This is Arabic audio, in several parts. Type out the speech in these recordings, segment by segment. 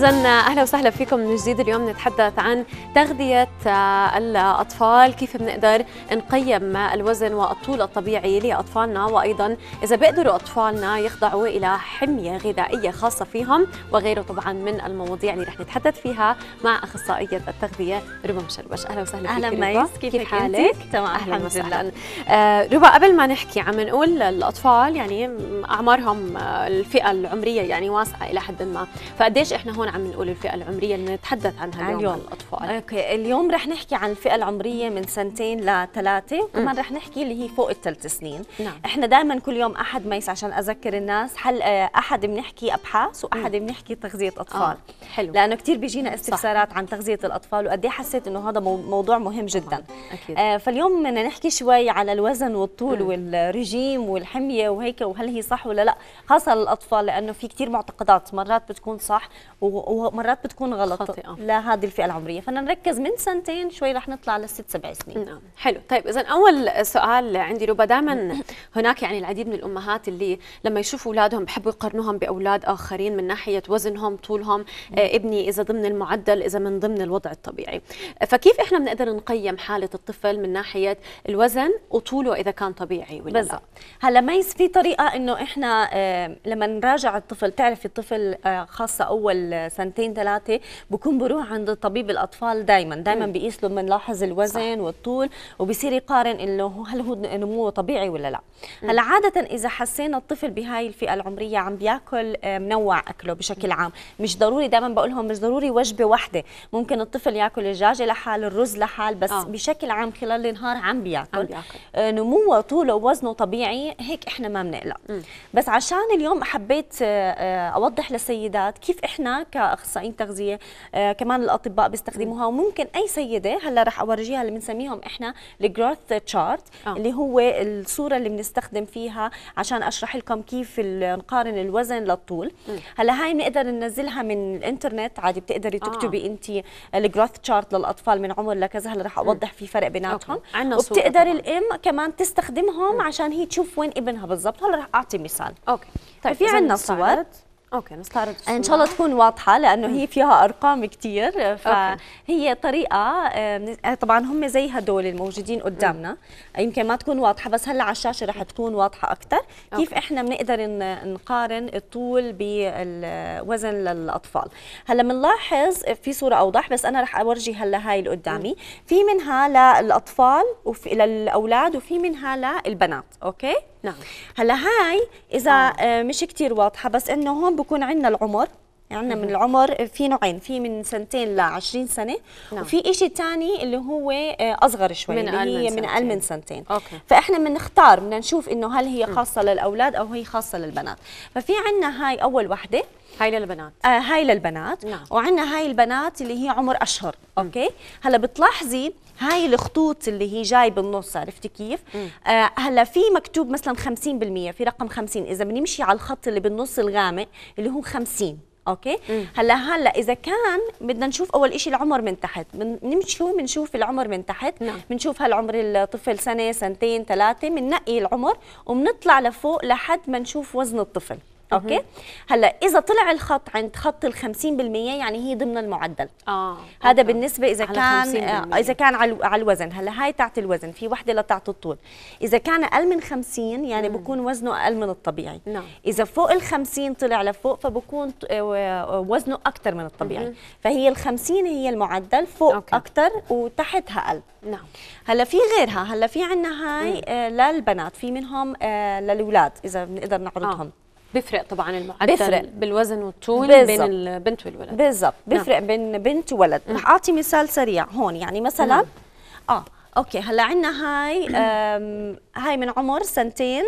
إذا أهلا وسهلا فيكم من جديد اليوم نتحدث عن تغذية الأطفال. كيف بنقدر نقيم الوزن والطول الطبيعي لأطفالنا؟ وأيضا إذا بيقدروا أطفالنا يخضعوا إلى حمية غذائية خاصة فيهم وغيره طبعا من المواضيع اللي رح نتحدث فيها مع أخصائية التغذية ربا مشربش. أهلا وسهلا فيك أهلا ميس كيف حالك؟ تمام أهلا وسهلا. آه ربا قبل ما نحكي عم نقول الأطفال يعني أعمارهم الفئة العمرية يعني واسعة إلى حد ما فقديش إحنا هون عم نقول الفئة العمرية اللي نتحدث عنها اليوم, اليوم. الأطفال. okay اليوم رح نحكي عن الفئة العمرية من سنتين لثلاثة وكمان رح نحكي اللي هي فوق الثلاث سنين. نعم. إحنا دائما كل يوم أحد ميس عشان أذكر الناس كل أحد بنحكي أبحاث وأحد بنحكي تغذية أطفال؟ آه. حلو. لأنه كثير بيجينا استفسارات عن تغذية الأطفال وقد إيه حسيت إنه هذا موضوع مهم جدا. أكيد. آه فاليوم بدنا نحكي شوي على الوزن والطول والرجيم والحمية وهيك وهل هي صح ولا لا. خاصة للأطفال لأنه في كثير معتقدات مرات بتكون صح ومرات بتكون غلط. خاطئة. لهذه الفئة العمرية. فأنا نركز من سنتين شوي رح نطلع لست سبع سنين. نعم. حلو. طيب اذا أول سؤال عندي ربا دائما هناك يعني العديد من الأمهات اللي لما يشوفوا أولادهم بحبوا يقارنوهم بأولاد آخرين من ناحية وزنهم طولهم آه ابني إذا ضمن المعدل إذا من ضمن الوضع الطبيعي. فكيف إحنا بنقدر نقيم حالة الطفل من ناحية الوزن وطوله إذا كان طبيعي ولا بالضبط. هلا ميس في طريقة إنه إحنا آه لما نراجع الطفل تعرفي الطفل آه خاصة أول سنتين ثلاثة بكون بروح عند طبيب الأطفال دائما دائما بيقيس له بنلاحظ الوزن صح. والطول وبصير يقارن إنه هل هو نموه طبيعي ولا لا. هلأ عاده إذا حسينا الطفل بهاي الفئة العمرية عم بياكل منوع أكله بشكل عام. مش ضروري دائما بقول لهم مش ضروري وجبة واحدة. ممكن الطفل ياكل الدجاجة لحال الرز لحال بس آه. بشكل عام خلال النهار عم بياكل, عم بياكل. آه نموه طوله ووزنه طبيعي هيك إحنا ما بنقلق. بس عشان اليوم حبيت آه أوضح للسيدات كيف إحنا كاخصائيين تغذية آه كمان الأطباء بيستخدموها. وممكن أي سيدة هلأ رح أورجيها اللي بنسميهم إحنا الجروث تشارت آه. اللي هو الصورة اللي بنستخدم فيها عشان أشرح لكم كيف نقارن الوزن للطول. هلأ هاي بنقدر ننزلها من الإنترنت. عادي بتقدري تكتبي آه. انت ال growth chart للأطفال من عمر لكذا هلأ رح أوضح في فرق بيناتهم. وبتقدر الأم كمان تستخدمهم م. عشان هي تشوف وين ابنها بالضبط. هلأ رح أعطي مثال. okay. طيب في عندنا صور. okay نستعرض الصورة. ان شاء الله تكون واضحة لأنه هي فيها أرقام كثير فهي طريقة طبعا هم زي هدول الموجودين قدامنا. يمكن ما تكون واضحة بس هلأ على الشاشة رح تكون واضحة أكثر كيف إحنا بنقدر نقارن الطول بالوزن للأطفال؟ هلأ بنلاحظ في صورة أوضح بس أنا رح أورجي هلأ هاي اللي قدامي. في منها للأطفال وفي للأولاد وفي منها للبنات okay؟ نعم. هلا هاي إذا آه. مش كتير واضحة بس إنه هون بكون عندنا العمر. عندنا من العمر في نوعين في من سنتين ل 20 سنة نعم. وفي شيء ثاني اللي هو أصغر شوي من اللي هي من من أقل من سنتين. okay. فإحنا بنختار بدنا نشوف إنه هل هي خاصة م. للأولاد أو هي خاصة للبنات. ففي عندنا هاي أول وحدة. هاي للبنات. آه هاي للبنات. نعم. وعندنا هاي البنات اللي هي عمر أشهر. okay؟ هلا بتلاحظي هاي الخطوط اللي هي جاي بالنص عرفتي كيف؟ آه هلا في مكتوب مثلا 50% في رقم 50 إذا بنمشي على الخط اللي بالنص الغامق اللي هو 50 okay مم. هلا هلا إذا كان بدنا نشوف أول شيء العمر من تحت بنمشوا بنشوف العمر من تحت نعم. بنشوف هل عمر الطفل سنة سنتين ثلاثة بننقي العمر وبنطلع لفوق لحد ما نشوف وزن الطفل okay هلأ إذا طلع الخط عند خط ال 50% يعني هي ضمن المعدل آه هذا okay. بالنسبة إذا كان 50%. آه إذا كان على الوزن هلأ هاي تاعت الوزن في وحدة لتاعت الطول إذا كان أقل من 50 يعني مم. بكون وزنه أقل من الطبيعي نعم. إذا فوق ال 50 طلع لفوق فبكون ت- آه، وزنه أكثر من الطبيعي مهم. فهي ال 50 هي المعدل فوق okay. أكثر وتحتها أقل نعم هلأ في غيرها هلأ في عندنا هاي آه للبنات في منهم آه للأولاد إذا بنقدر نعرضهم آه. بيفرق طبعا المعدل بيفرق. بالوزن والطول بالضبط. بين البنت والولد. بالضبط. بيفرق بين بنت وولد. رح أعطي مثال سريع. هون يعني مثلا نعم. آه okay. هلأ عندنا هاي هاي من عمر سنتين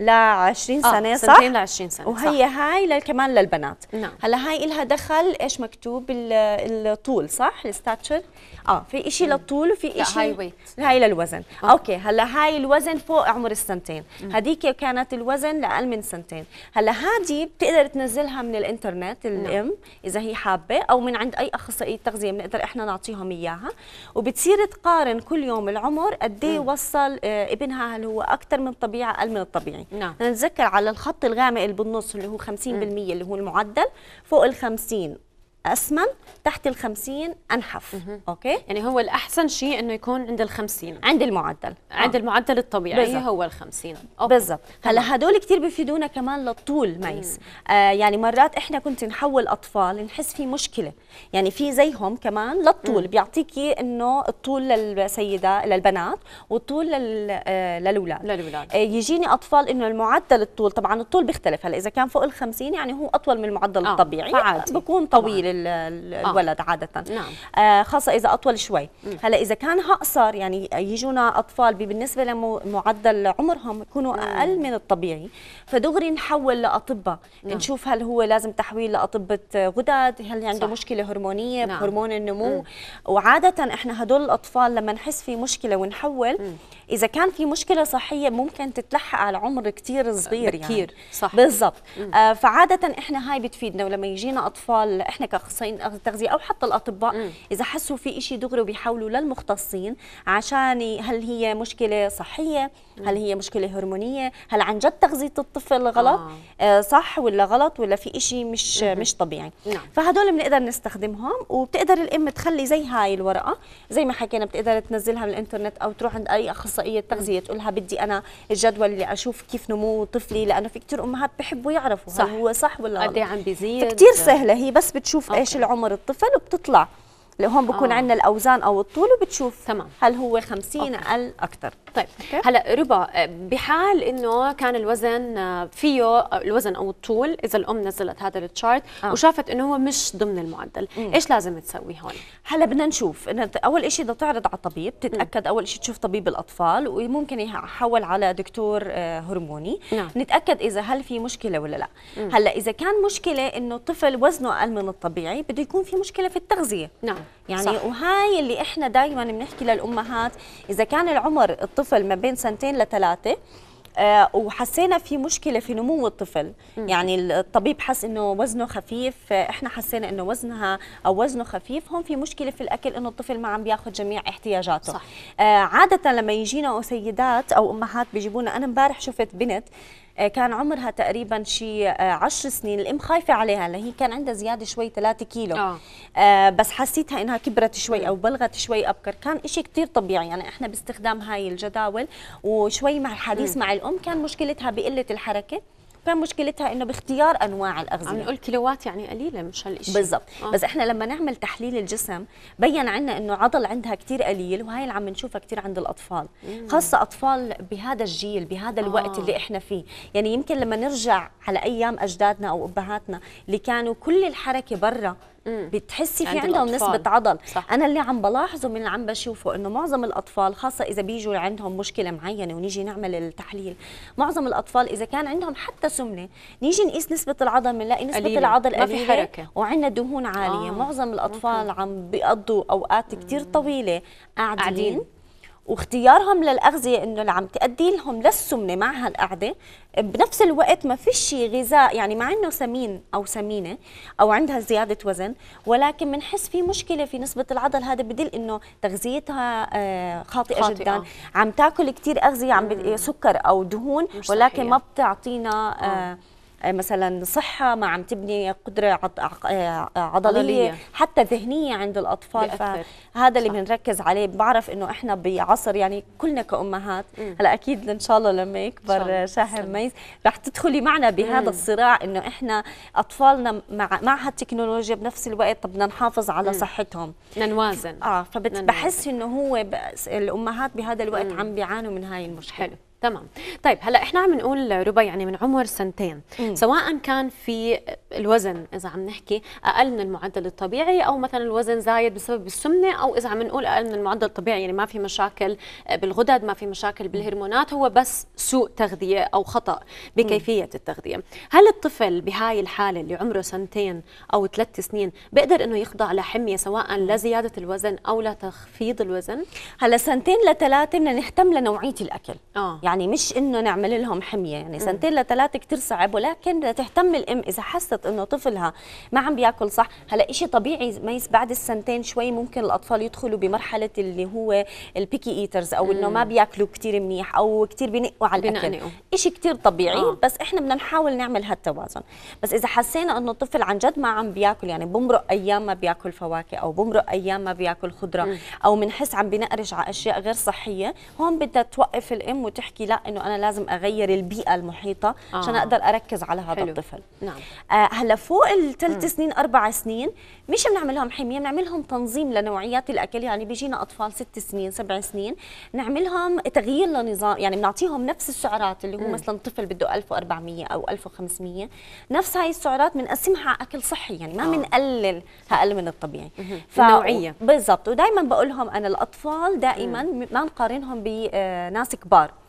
ل 20 سنة آه. صح؟ سنتين ل 20 سنة وهي صح. هاي كمان للبنات. نعم. هلا هاي إلها دخل إيش مكتوب؟ ال- الطول صح؟ ال stature؟ آه في إشي للطول وفي إشي هاي weight. هاي للوزن. okay. okay هلا هاي الوزن فوق عمر السنتين. هذيك كانت الوزن لأقل من سنتين. هلا هذه بتقدر تنزلها من الإنترنت الام إذا هي حابة أو من عند أي أخصائي تغذية بنقدر إحنا نعطيهم إياها. وبتصير تقارن كل يوم العمر قد إيه وصل آه، ابنها هل هو أكثر من الطبيعي أقل من الطبيعي. نعم. نتذكر على الخط الغامق اللي بالنص اللي هو 50% اللي هو المعدل فوق ال 50 أسمن تحت ال 50 أنحف. okay؟ يعني هو الأحسن شيء إنه يكون عند ال 50 عند المعدل. عند آه. المعدل الطبيعي بالزبط. هو ال 50 بالضبط. هلا هدول كثير بيفيدونا كمان للطول ميس. آه يعني مرات إحنا كنت نحول أطفال نحس في مشكلة. يعني في زيهم كمان للطول. بيعطيكي إنه الطول للسيدات للبنات والطول لل آه للأولاد. للأولاد. آه يجيني أطفال إنه المعدل الطول طبعا الطول بيختلف. هلا إذا كان فوق ال 50 يعني هو أطول من المعدل آه، الطبيعي فعادي. بكون طويل آه. الولد عادة نعم. آه خاصة إذا أطول شوي هلا إذا كان اقصر يعني يجونا أطفال بالنسبة لمعدل عمرهم يكونوا أقل من الطبيعي فدغري نحول لأطباء نعم. نشوف هل هو لازم تحويل لأطباء غدد هل عنده صح. مشكلة هرمونية نعم. بهرمون النمو وعادة إحنا هدول الأطفال لما نحس في مشكلة ونحول إذا كان في مشكلة صحية ممكن تتلحق على عمر كتير صغير يعني بكير، صح. بالضبط آه فعادة إحنا هاي بتفيدنا ولما يجينا أطفال إحنا كاخصائيين تغذيه أو حتى الأطباء إذا حسوا في إشي دغري بيحولوا للمختصين عشان هل هي مشكلة صحية؟ هل هي مشكلة هرمونية؟ هل عن جد تغذية الطفل غلط؟ آه. آه صح ولا غلط؟ ولا في إشي مش مش طبيعي؟ نعم. فهدول بنقدر نستخدمهم وبتقدر الأم تخلي زي هاي الورقة زي ما حكينا بتقدر تنزلها من الإنترنت أو تروح عند أي أخصائية تغذية تقول لها بدي أنا الجدول اللي أشوف كيف نمو طفلي لأنه في كثير أمهات بحبوا يعرفوا صح. هل هو صح ولا قد غلط. إيه عم بيزيد؟ فكتير سهلة هي بس بتشوف إيش العمر الطفل وبتطلع. لهون بكون آه. عندنا الأوزان أو الطول وبتشوف تمام. هل هو 50 أقل أكثر طيب. okay. هلا ربى بحال إنه كان الوزن آه، فيه الوزن أو الطول إذا الأم نزلت هذا ال chart آه. وشافت إنه هو مش ضمن المعدل إيش لازم تسوي هون؟ هلا بدنا نشوف. أول شيء بدها تعرض على طبيب تتأكد أول شيء تشوف طبيب الأطفال وممكن يحول على دكتور آه، هرموني. نعم. نتأكد إذا هل في مشكلة ولا لا. هلا إذا كان مشكلة إنه الطفل وزنه أقل من الطبيعي بده يكون في مشكلة في التغذية. نعم. يعني صح. وهاي اللي إحنا دائما بنحكي للأمهات إذا كان العمر الطفل ما بين سنتين لثلاثة آه وحسينا في مشكلة في نمو الطفل يعني الطبيب حس إنه وزنه خفيف إحنا حسينا إنه وزنها أو وزنه خفيف هون في مشكلة في الأكل إنه الطفل ما عم بياخذ جميع احتياجاته صح. آه عادة لما يجينا سيدات أو أمهات بيجيبونا أنا امبارح شفت بنت كان عمرها تقريبا شي آه، عشر سنين. الأم خايفة عليها لهي كان عندها زيادة شوي 3 كيلو. آه. آه بس حسيتها إنها كبرت شوي أو بلغت شوي أبكر. كان إشي كتير طبيعي. يعني إحنا باستخدام هاي الجداول وشوي مع الحديث مع الأم كان مشكلتها بقلة الحركة. كان مشكلتها إنه باختيار أنواع عم الاغذيه نقول كيلوات يعني قليلة مش هالشيء بالضبط. آه. بس إحنا لما نعمل تحليل الجسم بين عنا إنه عضل عندها كتير قليل وهي اللي عم نشوفها كتير عند الأطفال. خاصة أطفال بهذا الجيل بهذا الوقت آه. اللي إحنا فيه. يعني يمكن لما نرجع على أيام أجدادنا أو أبهاتنا اللي كانوا كل الحركة برا بتحسي في عند عندهم. نسبة عضل صح. أنا اللي عم بلاحظه من اللي عم بشوفه إنه معظم الأطفال خاصة إذا بيجوا عندهم مشكلة معينة ونيجي نعمل التحليل معظم الأطفال إذا كان عندهم حتى سمنة نيجي نقيس نسبة العضل بنلاقي نسبة قليلة. العضل ما في قليلة حركة. وعندنا دهون عالية آه. معظم الأطفال عم بيقضوا أوقات كتير طويلة قاعدين. قاعدين. واختيارهم للأغذية إنه اللي عم تأدي لهم للسمنة مع هالقعدة. بنفس الوقت ما فيش غذاء يعني مع إنه سمين أو سمينة أو عندها زيادة وزن ولكن بنحس في مشكلة في نسبة العضل. هذا بدل إنه تغذيتها آه، خاطئة, خاطئة. جدا. عم تاكل كتير أغذية عم سكر أو دهون ولكن صحية. ما بتعطينا آه آه، مثلا صحة ما عم تبني عق- آه، عضلية, عضلية. حتى ذهنية عند الأطفال بيأثر. فهذا اللي. بنركز عليه بعرف إنه إحنا بعصر يعني كلنا كأمهات هلأ أكيد إن شاء الله لما يكبر. آه، تسلم. ميز رح تدخلي معنا بهذا الصراع إنه إحنا أطفالنا مع مع هالتكنولوجيا بنفس الوقت طب بدنا نحافظ على صحتهم نوازن آه. فبحس إنه هو الأمهات بهذا الوقت عم بيعانوا من هاي المشكلة حلو تمام. طيب هلا إحنا عم نقول ربا يعني من عمر سنتين. سواء كان في الوزن إذا عم نحكي أقل من المعدل الطبيعي أو مثلا الوزن زايد بسبب السمنة أو إذا عم نقول أقل من المعدل الطبيعي يعني ما في مشاكل بالغدد ما في مشاكل بالهرمونات هو بس سوء تغذية أو خطأ بكيفية التغذية. هل الطفل بهاي الحالة اللي عمره سنتين أو ثلاث سنين بيقدر إنه يخضع لحمية سواء لزيادة الوزن أو لتخفيض الوزن؟ هلا سنتين لثلاثة بدنا نهتم لنوعية الأكل. آه. يعني يعني مش إنه نعمل لهم حمية يعني سنتين لثلاثه كثير صعب ولكن تهتم الإم إذا حست إنه طفلها ما عم بياكل صح هلأ شيء طبيعي ميس بعد السنتين شوي ممكن الأطفال يدخلوا بمرحلة اللي هو البيكي ايترز أو إنه ما بياكلوا كثير منيح أو كثير بينقوا على الأكل. شيء كثير طبيعي. آه. بس إحنا بدنا نحاول نعمل هالتوازن بس إذا حسينا إنه الطفل عن جد ما عم بياكل يعني بمرق أيام ما بياكل فواكه أو بمرق أيام ما بياكل خضرة أو بنحس عم بنقرش على أشياء غير صحية هون بدها توقف الإم وتحكي لا إنه أنا لازم أغير البيئة المحيطة آه. عشان أقدر أركز على هذا حلو. الطفل نعم آه هلأ فوق الثلاث سنين أربع سنين مش بنعمل لهم حمية بنعمل لهم تنظيم لنوعيات الأكل يعني بيجينا أطفال ست سنين سبع سنين نعمل لهم تغيير لنظام يعني بنعطيهم نفس السعرات اللي هو مثلا طفل بده 1400 أو 1500 نفس هاي السعرات بنقسمها على أكل صحي يعني ما آه. بنقلل أقل من الطبيعي النوعية. بالضبط ودائما بقول لهم أنا الأطفال دائما ما نقارنهم بناس كبار مم.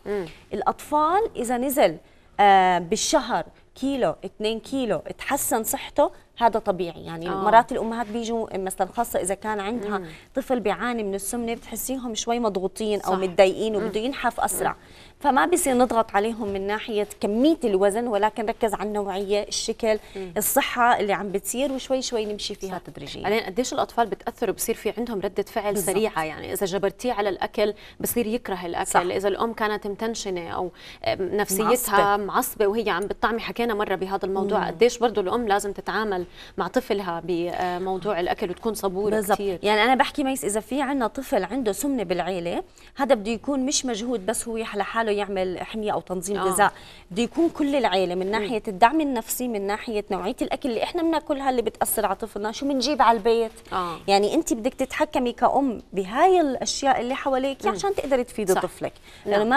الأطفال إذا نزل آه، بالشهر كيلو 2 كيلو تحسن صحته هذا طبيعي يعني آه. آه. مرات الأمهات بيجوا مثلا خاصة إذا كان عندها مم. طفل بيعاني من السمنة بتحسيهم شوي مضغوطين أو صح. متضايقين وبده ينحف أسرع فما بيصير نضغط عليهم من ناحية كمية الوزن ولكن ركز على النوعية الشكل الصحة اللي عم بتصير وشوي شوي نمشي فيها تدريجيا بعدين قديش الأطفال بتأثر وبصير في عندهم ردة فعل بالضبط. سريعة يعني إذا جبرتيه على الأكل بصير يكره الأكل صح. إذا الأم كانت متنشنة أو نفسيتها معصبة, معصبة وهي عم بتطعمي حكينا مرة بهذا الموضوع. قديش برضه الأم لازم تتعامل مع طفلها بموضوع الأكل وتكون صبورة بالضبط. كثير يعني أنا بحكي ميس إذا في عندنا طفل عنده سمنة بالعيلة هذا بده يكون مش مجهود بس هو لحاله يعمل حمية أو تنظيم آه. آه. غذاء. بده يكون كل العيلة من ناحية الدعم النفسي من ناحية نوعية الأكل اللي إحنا بناكلها اللي بتأثر على طفلنا. شو بنجيب على البيت؟ آه. يعني أنت بدك تتحكمي كأم بهاي الأشياء اللي حواليك عشان تقدري تفيدي. طفلك. نعم.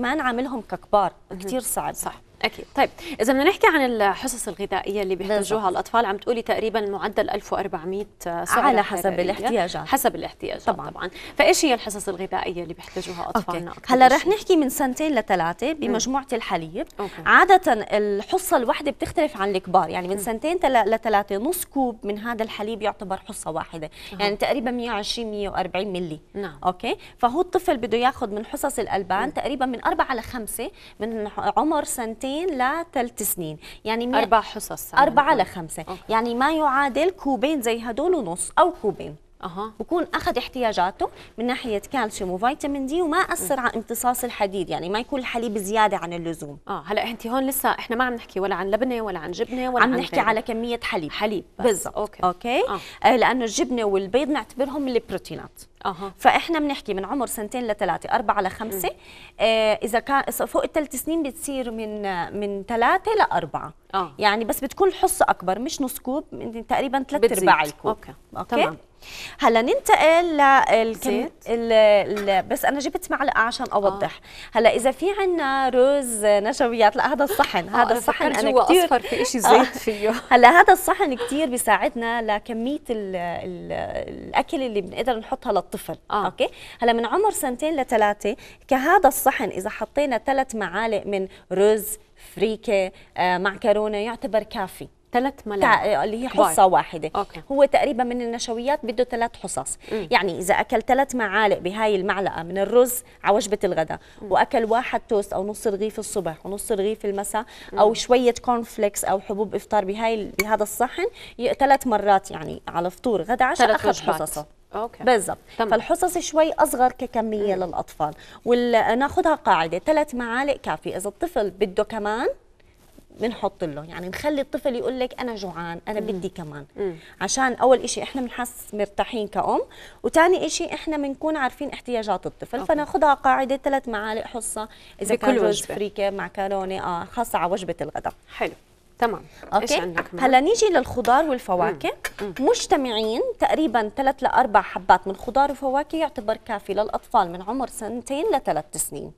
ما نعاملهم ككبار. كثير صعب. صح. أكيد طيب إذا بدنا نحكي عن الحصص الغذائية اللي بيحتاجوها. الأطفال عم تقولي تقريبا المعدل 1400 سعره على حسب. الاحتياجات. حسب الاحتياجات طبعا, طبعا. فإيش هي الحصص الغذائية اللي بيحتاجوها أطفالنا أكتر هلأ رح؟ نحكي من سنتين لثلاثة بمجموعة الحليب أوكي. عادة الحصة الواحدة بتختلف عن الكبار يعني من سنتين تل- لثلاثة نص كوب من هذا الحليب يعتبر حصة واحدة يعني تقريبا 120 140 ملي نعم. okay فهو الطفل بده ياخذ من حصص الألبان تقريبا من أربعة لخمسة من عمر سنتين لثلاث سنين. يعني أربع حصص أربعة لخمسة okay. يعني ما يعادل كوبين زي هدول ونص أو كوبين. أها بكون أخذ احتياجاته من ناحية كالسيوم وفيتامين دي وما أثر على امتصاص الحديد يعني ما يكون الحليب زيادة عن اللزوم آه هلا انت هون لسه إحنا ما عم نحكي ولا عن لبنة ولا عن جبنة ولا عم عن نحكي غيره. على كمية حليب حليب بس. بالضبط okay. okay, okay. آه. آه. لأنه الجبنة والبيض نعتبرهم من البروتينات أها فإحنا بنحكي من عمر سنتين لثلاثة أربعة لخمسة آه إذا كان فوق الثلاث سنين بتصير من من ثلاثة لأربعة آه. يعني بس بتكون الحصه أكبر مش نص كوب من تقريبا ثلاث. أرباع الكوب okay. Okay تمام. هلا ننتقل للكم. ال ال بس أنا جبت معلقة عشان أوضح آه. هلا إذا في عندنا رز نشويات لا هذا الصحن هذا الصحن أنا كثير أصفر في شيء آه. زيت فيه هلا هذا الصحن كثير بيساعدنا لكمية ال ال الأكل اللي بنقدر نحطها للطفل آه. okay هلا من عمر سنتين لثلاثة كهذا الصحن إذا حطينا ثلاث معالق من رز فريكة آه معكرونة يعتبر كافي ثلاث ملاعق اللي هي كبار. حصة واحدة. okay. هو تقريبا من النشويات بده ثلاث حصص. مم. يعني إذا أكل ثلاث معالق بهاي المعلقة من الرز على وجبة الغداء وأكل واحد توست أو نص رغيف الصبح ونص رغيف المساء أو شوية corn flakes أو حبوب إفطار بهاي بهذا الصحن ثلاث مرات يعني على فطور غدا عشاء أخذ. حصصه. okay. بالضبط. فالحصص شوي أصغر ككمية للأطفال. وناخذها قاعدة ثلاث معالق كافي. إذا الطفل بده كمان بنحط له يعني نخلي الطفل يقول لك أنا جوعان أنا بدي كمان. مم. عشان أول إشي إحنا بنحس مرتاحين كأم. وتاني إشي إحنا بنكون عارفين احتياجات الطفل. okay. فناخذها قاعدة ثلاث معالق حصة. إذا كان رز. فريكة معكرونه آه خاصة على وجبة الغداء. حلو. تمام. okay؟ هلأ نيجي للخضار والفواكه. مجتمعين تقريبا ثلاث لأربع حبات من خضار وفواكه يعتبر كافي للأطفال من عمر سنتين لثلاث سنين.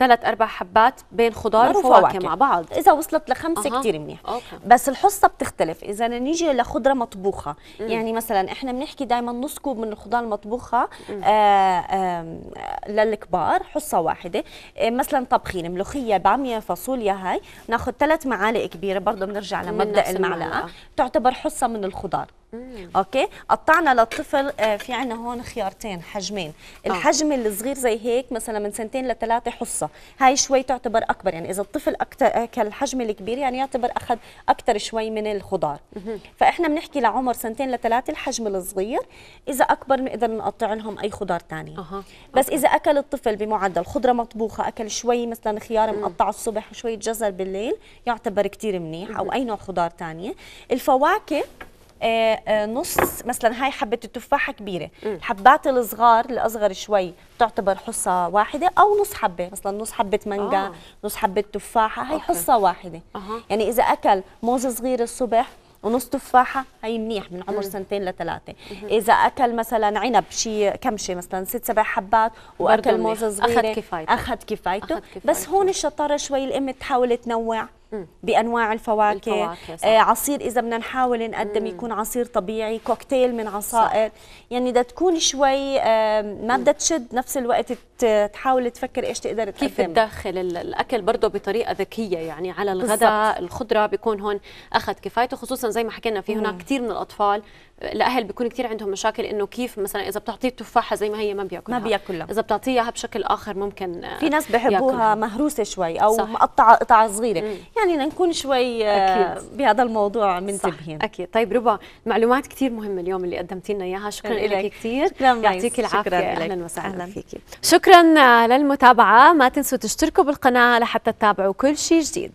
ثلاث أربع حبات بين خضار وفواكه. مع بعض. إذا وصلت لخمسة أها. كثير منيح. okay. بس الحصة بتختلف. إذا نيجي لخضرة مطبوخة يعني مثلا إحنا بنحكي دائما نص كوب من الخضار المطبوخة آه آم، آه للكبار حصة واحدة. آه مثلا طبخين ملوخية بامية فاصوليا هاي. ناخذ ثلاث معالق كبيرة برضه بنرجع لمبدأ المعلقة. المعلقة. تعتبر حصة من الخضار. أوكي؟ قطعنا للطفل آه، في عنا هون خيارتين حجمين. الحجم الصغير زي هيك مثلا من سنتين لثلاثة حصة. هاي شوي تعتبر أكبر يعني إذا الطفل أكثر اكل الحجم الكبير يعني يعتبر أخذ أكثر شوي من الخضار. فإحنا بنحكي لعمر سنتين لثلاثة الحجم الصغير. إذا أكبر بنقدر نقطع لهم أي خضار ثاني أها. بس إذا أكل الطفل بمعدل خضرة مطبوخة أكل شوي مثلا خيار مقطع الصبح وشويه جزر بالليل يعتبر كتير منيح أو أي نوع خضار ثانية الفواكه آه، آه، نص مثلا هاي حبة التفاحة كبيرة الحبات الصغار الأصغر شوي تعتبر حصة واحدة أو نص حبة مثلا نص حبة مانجا آه. نص حبة تفاحة هاي okay. حصة واحدة أها. يعني إذا أكل موز صغير الصبح ونص تفاحة هي منيح من عمر سنتين لثلاثة إذا أكل مثلا عنب شي كمشة مثلا ست سبع حبات منيح. موز أخد صغيرة كفايته. أخذ كفايته بس كفايته. هون الشطارة شوي الأم تحاول تنوع بأنواع الفواكه, الفواكه، صح. آه عصير إذا بدنا نحاول نقدم يكون عصير طبيعي كوكتيل من عصائر. يعني بدها تكون شوي ما بدها تشد نفس الوقت تحاول تفكر إيش تقدر كيف تقدم تدخل ال- الأكل برضه بطريقة ذكية يعني على الغداء الخضرة بيكون هون أخذ كفايته خصوصا زي ما حكينا في هناك كثير من الأطفال الأهل بيكون كثير عندهم مشاكل إنه كيف مثلا إذا بتعطيه تفاحه زي ما هي ما بيأكلها ما بيأكلها. إذا بتعطيه إياها بشكل آخر ممكن آه، في ناس بحبوها يأكلها. مهروسة شوي أو صح. مقطعة قطع صغيرة يعني بدنا نكون شوي آه أكيد. بهذا الموضوع منتبهين أكيد طيب ربا معلومات كثير مهمة اليوم اللي قدمتي لنا إياها شكرا لك. كثير. يعطيك العافية. أهلا وسهلا. فيكي شكرا آه، للمتابعة ما تنسوا تشتركوا بالقناة لحتى تتابعوا كل شيء جديد